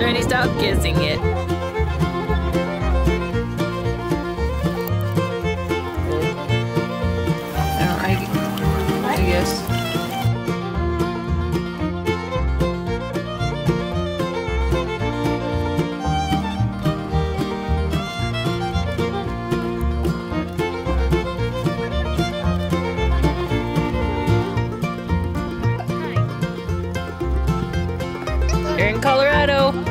Stop kissing it. I, I guess. You're in Colorado.